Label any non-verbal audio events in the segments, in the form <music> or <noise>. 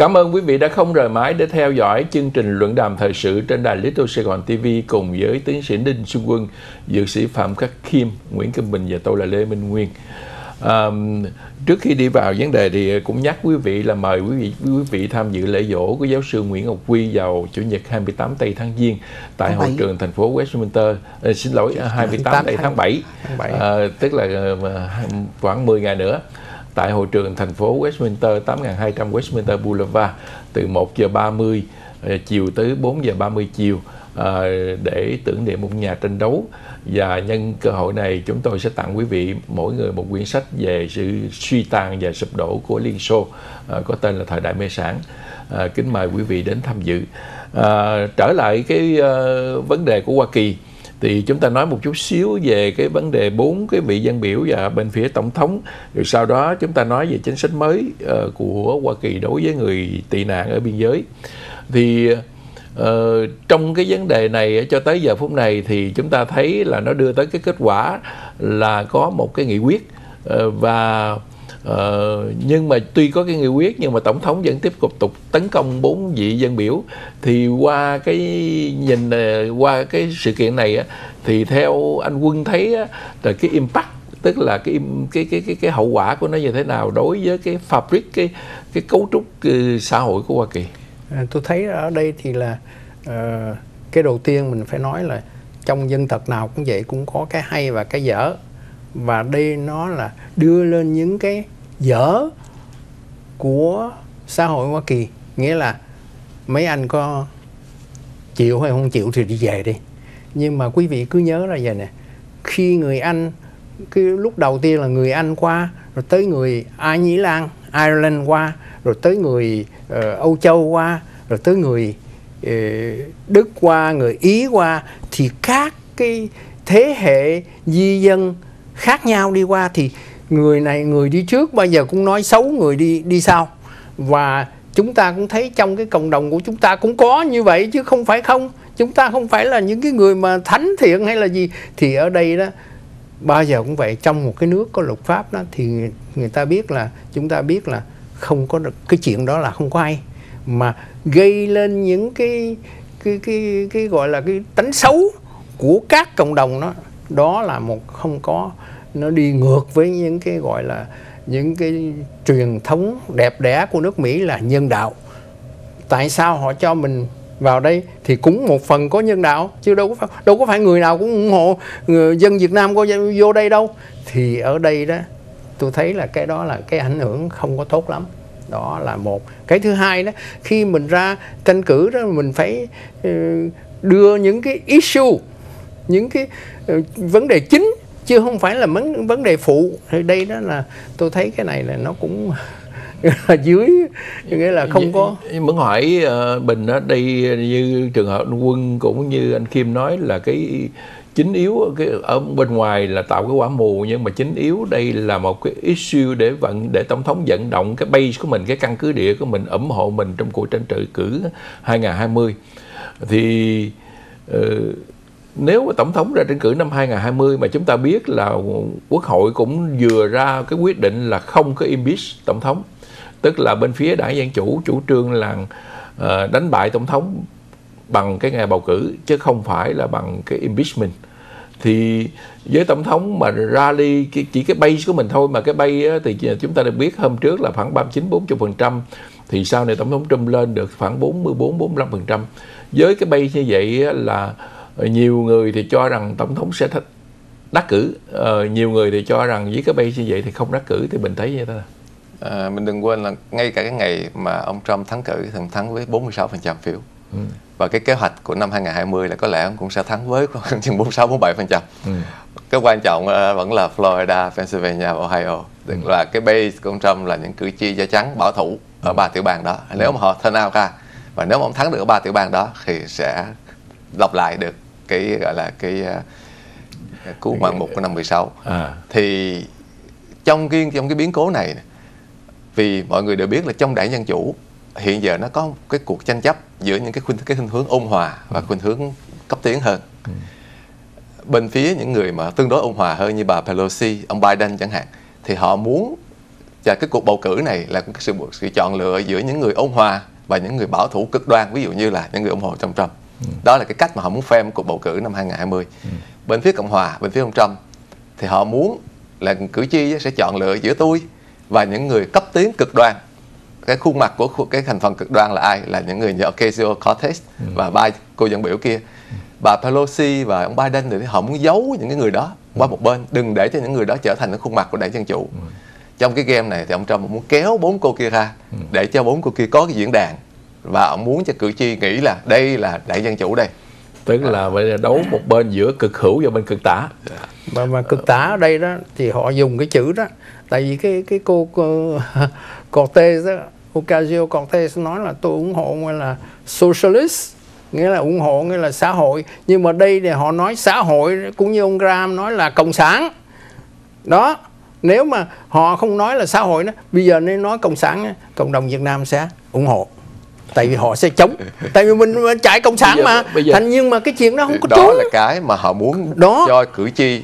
Cảm ơn quý vị đã không rời mãi để theo dõi chương trình luận đàm thời sự trên đài Little Sài Gòn TV cùng với tiến sĩ Đinh Xuân Quân, dược sĩ Phạm Khắc Kim, Nguyễn Kim Bình và tôi là Lê Minh Nguyên. À, trước khi đi vào vấn đề thì cũng nhắc quý vị là mời quý vị quý vị tham dự lễ dỗ của giáo sư Nguyễn Ngọc Quy vào chủ nhật 28 tây tháng Giêng tại hội trường thành phố Westminster. À, xin lỗi 28 tây tháng 7, tháng 7. À, tức là à, khoảng 10 ngày nữa tại hội trường thành phố Westminster 8200 Westminster Boulevard, từ 1 giờ 30 ờ, chiều tới 4 giờ 30 chiều ờ, để tưởng niệm một nhà tranh đấu. Và nhân cơ hội này, chúng tôi sẽ tặng quý vị mỗi người một quyển sách về sự suy tàn và sụp đổ của Liên Xô ờ, có tên là Thời đại mê sản. Kính mời quý vị đến tham dự. Trở lại cái vấn đề của Hoa Kỳ thì chúng ta nói một chút xíu về cái vấn đề bốn cái vị dân biểu và bên phía tổng thống. Rồi sau đó chúng ta nói về chính sách mới uh, của Hoa Kỳ đối với người tị nạn ở biên giới. Thì uh, trong cái vấn đề này ờ, cho tới giờ phút này thì chúng ta thấy là nó đưa tới cái kết quả là có một cái nghị quyết uh, và Ờ, nhưng mà tuy có cái nghị quyết nhưng mà tổng thống vẫn tiếp tục tục tấn công bốn vị dân biểu thì qua cái nhìn ờ, qua cái sự kiện này á, thì theo anh quân thấy á, là cái impact tức là cái cái cái cái cái hậu quả của nó như thế nào đối với cái fabric cái cái cấu trúc cái xã hội của Hoa Kỳ. À, tôi thấy ở đây thì là uh, cái đầu tiên mình phải nói là trong dân tộc nào cũng vậy cũng có cái hay và cái dở và đây nó là đưa lên những cái dở của xã hội Hoa Kỳ. Nghĩa là mấy anh có chịu hay không chịu thì đi về đi. Nhưng mà quý vị cứ nhớ là vậy nè. Khi người Anh cái lúc đầu tiên là người Anh qua rồi tới người Ai Nhĩ Lan Ireland qua rồi tới người uh, Âu Châu qua rồi tới người uh, Đức qua người Ý qua thì các cái thế hệ di dân khác nhau đi qua thì người này người đi trước bao giờ cũng nói xấu người đi đi sau. Và chúng ta cũng thấy trong cái cộng đồng của chúng ta cũng có như vậy chứ không phải không. Chúng ta không phải là những cái người mà thánh thiện hay là gì. Thì ở đây đó bao giờ cũng vậy trong một cái nước có luật pháp đó thì người, người ta biết là chúng ta biết là không có được cái chuyện đó là không có ai. Mà gây lên những cái cái cái cái gọi là cái tánh xấu của các cộng đồng đó đó là một không có nó đi ngược với những cái gọi là những cái truyền thống đẹp đẽ của nước Mỹ là nhân đạo. Tại sao họ cho mình vào đây thì cũng một phần có nhân đạo chứ đâu có phải, đâu có phải người nào cũng ủng hộ người dân Việt Nam có vô đây đâu. Thì ở đây đó tôi thấy là cái đó là cái ảnh hưởng không có tốt lắm. Đó là một. Cái thứ hai đó khi mình ra tranh cử đó mình phải ừ, đưa những cái issue những cái ừ, vấn đề chính chứ không phải là vấn vấn đề phụ. Thì đây đó là tôi thấy cái này là nó cũng <laughs> là dưới. Nghĩa là không có. muốn hỏi uh, bình ở đây như trường hợp quân cũng như anh kim nói là cái chính yếu cái ở bên ngoài là tạo cái quả mù nhưng mà chính yếu đây là một cái issue để vận để tổng thống vận động cái base của mình cái căn cứ địa của mình ủng hộ mình trong cuộc tranh cử cử 2020 thì uh, nếu mà tổng thống ra tranh cử năm 2020 mà chúng ta biết là quốc hội cũng vừa ra cái quyết định là không có impeach tổng thống tức là bên phía đảng dân chủ chủ trương là uh, đánh bại tổng thống bằng cái ngày bầu cử chứ không phải là bằng cái impeachment thì với tổng thống mà rally chỉ cái base của mình thôi mà cái base thì chúng ta được biết hôm trước là khoảng 39 40 phần trăm thì sau này tổng thống Trump lên được khoảng 44 45 phần trăm. Với cái base như vậy là nhiều người thì cho rằng tổng thống sẽ thích đắc cử ờ, nhiều người thì cho rằng với cái base như vậy thì không đắc cử thì mình thấy như thế nào à, mình đừng quên là ngay cả cái ngày mà ông Trump thắng cử thì thắng với 46% phiếu ừ. và cái kế hoạch của năm 2020 là có lẽ ông cũng sẽ thắng với khoảng <laughs> chừng 46 47%. Ừ. Cái quan trọng uh, vẫn là Florida, Pennsylvania, Ohio. Tức ừ. là cái base của ông Trump là những cử tri da trắng bảo thủ ở ừ. ba tiểu bang đó. Nếu ừ. mà họ turn out ra và nếu mà ông thắng được ở ba tiểu bang đó thì sẽ lặp lại được cái gọi là cái uh, cú ngoạn mục của năm 16 à. thì trong cái trong cái biến cố này vì mọi người đều biết là trong đảng dân chủ hiện giờ nó có cái cuộc tranh chấp giữa những cái khuynh cái khuynh hướng ôn hòa và ừ. khuynh hướng cấp tiến hơn ừ. bên phía những người mà tương đối ôn hòa hơn như bà Pelosi ông Biden chẳng hạn thì họ muốn và cái cuộc bầu cử này là cái sự sự chọn lựa giữa những người ôn hòa và những người bảo thủ cực đoan ví dụ như là những người ủng hộ trong Trump ừ. Đó là cái cách mà họ muốn một cuộc bầu cử năm 2020 ừ. bên phía cộng hòa bên phía ông Trump thì họ muốn là cử tri sẽ chọn lựa giữa tôi và những người cấp tiến cực đoan cái khuôn mặt của cái thành phần cực đoan là ai là những người như Ocasio Cortez ừ. và ba cô dẫn biểu kia bà Pelosi và ông Biden thì họ muốn giấu những cái người đó qua một bên đừng để cho những người đó trở thành cái khuôn mặt của đảng dân chủ ừ. trong cái game này thì ông Trump muốn kéo bốn cô kia ra ừ. để cho bốn cô kia có cái diễn đàn và ông muốn cho cử tri nghĩ là đây là đảng dân chủ đây. Tức là phải đấu một bên giữa cực hữu và bên cực tả. Mà mà cực tả ở đây đó thì họ dùng cái chữ đó. Tại vì cái cái cô, cô <laughs> Cortez đó Ocasio Cortez nói là tôi ủng hộ gọi là socialist nghĩa là ủng hộ nghĩa là xã hội. Nhưng mà đây thì họ nói xã hội cũng như ông Graham nói là cộng sản. Đó nếu mà họ không nói là xã hội đó bây giờ nên nói cộng sản cộng đồng Việt Nam sẽ ủng hộ tại vì họ sẽ chống tại vì mình chạy cộng sản bây giờ, mà bây giờ, thành nhưng mà cái chuyện đó không có đó trúng. là cái mà họ muốn đó. cho cử tri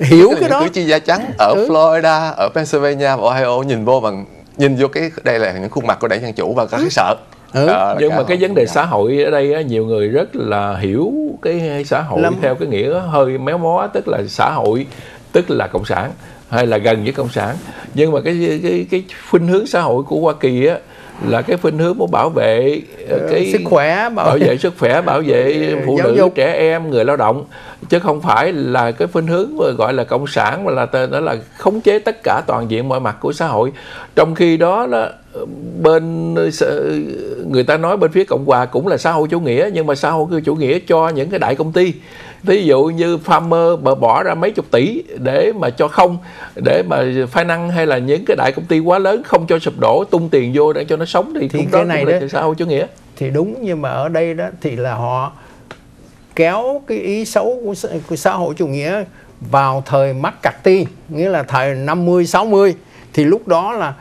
hiểu cái đó cử tri da trắng ở ừ. Florida ở Pennsylvania và Ohio nhìn vô bằng nhìn vô cái đây là những khuôn mặt của đảng dân chủ và có cái sợ Ừ. nhưng mà cái vấn đề xã hội ở đây á, nhiều người rất là hiểu cái xã hội Lâm. theo cái nghĩa hơi méo mó tức là xã hội tức là cộng sản hay là gần với cộng sản nhưng mà cái cái cái khuynh hướng xã hội của Hoa Kỳ á là cái khuynh hướng muốn bảo vệ ờ, cái sức khỏe bảo, bảo vệ sức khỏe bảo vệ <laughs> phụ nữ dục. trẻ em người lao động. Chứ không phải là cái khuynh hướng gọi là cộng sản mà là đó là khống chế tất cả toàn diện mọi mặt của xã hội. Trong khi đó đó bên người ta nói bên phía cộng hòa cũng là xã hội chủ nghĩa nhưng mà xã hội chủ nghĩa cho những cái đại công ty ví dụ như farmer bỏ ra mấy chục tỷ để mà cho không để mà phai năng hay là những cái đại công ty quá lớn không cho sụp đổ tung tiền vô để cho nó sống thì, thì cái đó này đó xã hội chủ nghĩa. thì đúng nhưng mà ở đây đó thì là họ kéo cái ý xấu của, của xã hội chủ nghĩa vào thời McCarthy nghĩa là thời 50 60 thì lúc đó là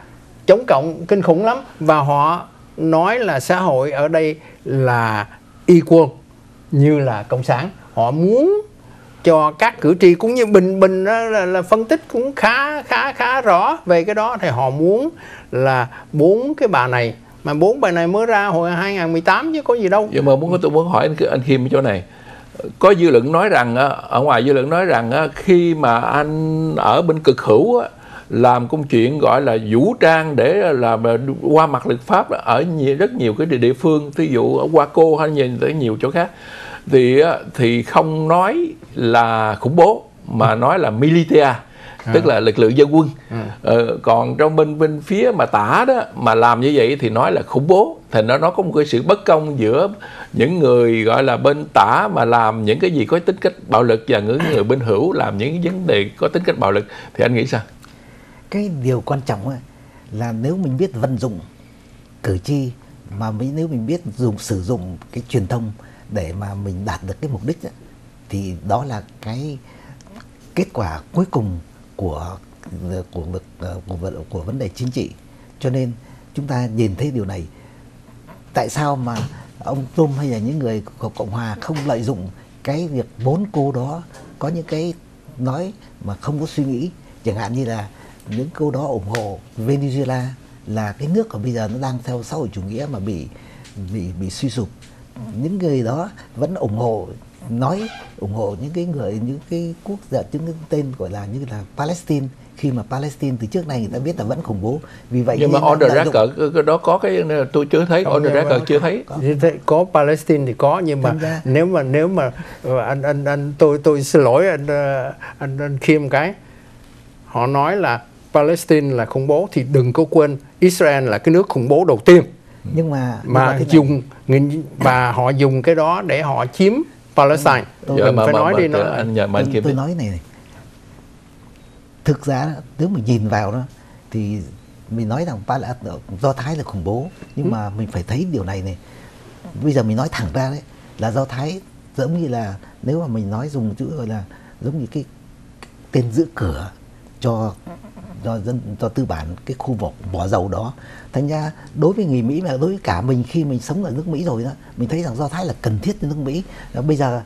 chống cộng kinh khủng lắm. Và họ nói là xã hội ở đây là equal như là cộng sản họ muốn cho các cử tri cũng như bình bình là, là, là phân tích cũng khá khá khá rõ về cái đó thì họ muốn là bốn cái bà này mà bốn bài này mới ra hồi 2018 chứ có gì đâu. Nhưng mà muốn tôi muốn hỏi anh anh Kim chỗ này. Có dư luận nói rằng ở ngoài dư luận nói rằng khi mà anh ở bên cực hữu làm công chuyện gọi là vũ trang để làm qua mặt luật pháp ở nhiều, rất nhiều cái địa phương ví dụ ở Waco hay nhìn tới nhiều chỗ khác thì thì không nói là khủng bố mà nói là militia à. tức là lực lượng dân quân à. ờ, còn trong bên bên phía mà tả đó mà làm như vậy thì nói là khủng bố thì nó nó có một cái sự bất công giữa những người gọi là bên tả mà làm những cái gì có tính cách bạo lực và những người bên hữu làm những vấn đề có tính cách bạo lực thì anh nghĩ sao cái điều quan trọng ấy, là nếu mình biết vận dụng cử tri mà mình, nếu mình biết dùng sử dụng cái truyền thông để mà mình đạt được cái mục đích ấy, thì đó là cái kết quả cuối cùng của của của, của, của vấn đề chính trị. Cho nên chúng ta nhìn thấy điều này tại sao mà ông Trump hay là những người của cộng hòa không lợi dụng cái việc bốn cô đó có những cái nói mà không có suy nghĩ? Chẳng hạn như là những câu đó ủng hộ Venezuela là cái nước của bây giờ nó đang theo xã hội chủ nghĩa mà bị bị bị suy sụp. Những người đó vẫn ủng hộ nói ủng hộ những cái người những cái quốc gia những cái tên gọi là như là Palestine. Khi mà Palestine từ trước này người ta biết là vẫn khủng bố. Vì vậy nhưng mà order dụng... cái đó có cái tôi chưa thấy order record chưa thấy. có. có Palestine thì có nhưng mà ra... nếu mà nếu mà anh anh anh tôi tôi xin lỗi anh ờ, anh, anh Kim cái. Họ nói là Palestine là khủng bố thì đừng có quên Israel là cái nước khủng bố đầu tiên. Nhưng mà mà dùng và họ dùng cái đó để họ chiếm Palestine. Tôi, dạ, mà, phải mà, nói mà, đi nói anh nhờ, tôi, tôi nói này, này. Thực ra nếu mình nhìn vào đó thì mình nói rằng do thái là khủng bố nhưng ừ. mà mình phải thấy điều này này. Bây giờ mình nói thẳng ra đấy là do thái giống như là nếu mà mình nói dùng chữ gọi là giống như cái tên giữ cửa cho cho dân cho tư bản cái khu vực bỏ dầu đó. Thành ra đối với người mỹ mà đối với cả mình khi mình sống ở nước mỹ rồi đó, mình thấy rằng do thái là cần thiết cho nước mỹ. Bây giờ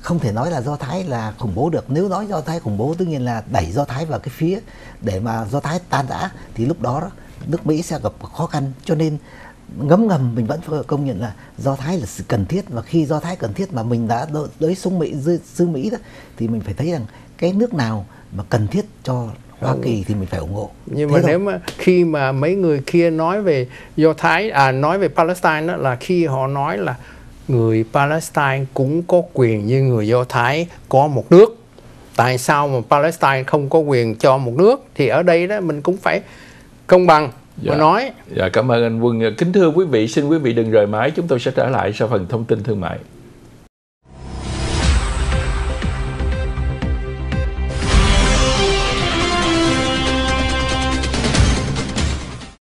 không thể nói là do thái là khủng bố được. Nếu nói do thái khủng bố, tất nhiên là đẩy do thái vào cái phía để mà do thái tan rã, thì lúc đó đó nước mỹ sẽ gặp khó khăn. Cho nên ngấm ngầm mình vẫn công nhận là do thái là sự cần thiết. Và khi do thái cần thiết mà mình đã đối xuống mỹ dư sư mỹ đó, thì mình phải thấy rằng cái nước nào mà cần thiết cho Hoa Kỳ thì mình phải ủng hộ. Nhưng Thế mà thôi. nếu mà khi mà mấy người kia nói về Do Thái à nói về Palestine đó là khi họ nói là người Palestine cũng có quyền như người Do Thái có một nước. Tại sao mà Palestine không có quyền cho một nước? Thì ở đây đó mình cũng phải công bằng dạ. mà nói. Dạ cảm ơn anh Quân. Kính thưa quý vị, xin quý vị đừng rời mái, chúng tôi sẽ trở lại sau phần thông tin thương mại.